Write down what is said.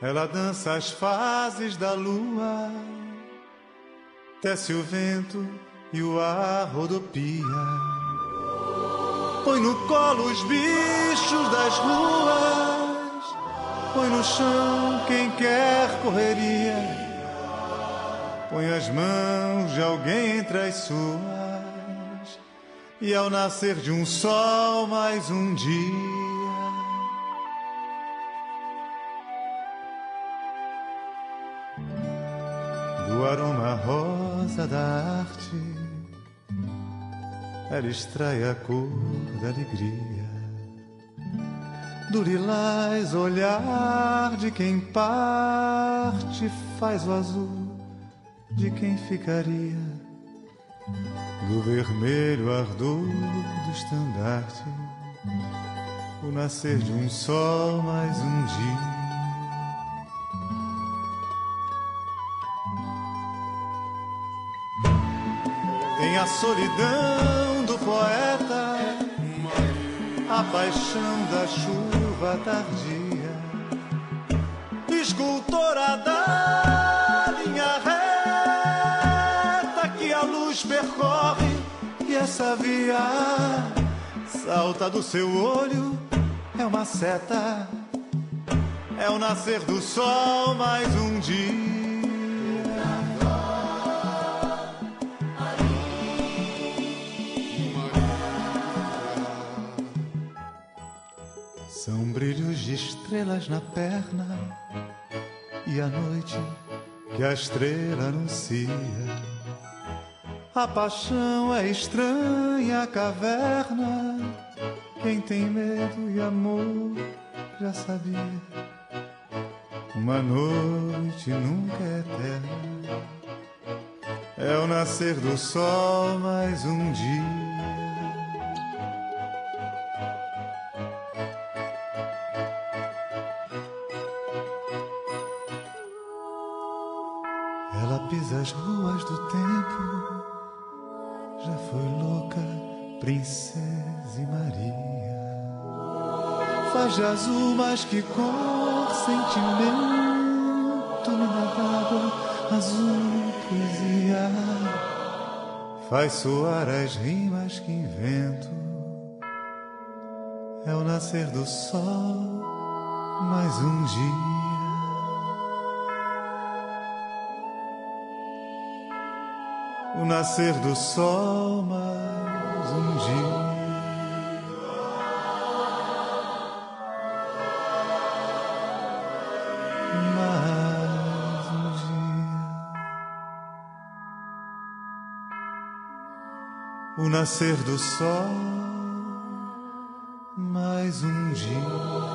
Ela dança as fases da lua, desce o vento e o ar rodopia. Põe no colo os bichos das ruas, põe no chão quem quer correria, põe as mãos de alguém entre as suas, e ao nascer de um sol mais um dia. Do aroma rosa da arte, ela extrai a cor da alegria. Do lilás olhar de quem parte, faz o azul de quem ficaria. Do vermelho ardor do estandarte, o nascer de um sol mais um dia. Tem a solidão do poeta, a paixão da chuva tardia, escultora da linha reta que a luz percorre e essa via salta do seu olho, é uma seta, é o nascer do sol mais um dia. São brilhos de estrelas na perna e a noite que a estrela anuncia. A paixão é estranha, caverna. Quem tem medo e amor já sabia. Uma noite nunca é eterna. É o nascer do sol mais um dia. Pisa as ruas do tempo, já foi louca, princesa e Maria. Faz de azul mais que cor, sentimento, mina d'água, azul, poesia. Faz soar as rimas que invento, é o nascer do sol, mais um dia. O nascer do sol mais um dia. Mais um dia. O nascer do sol mais um dia.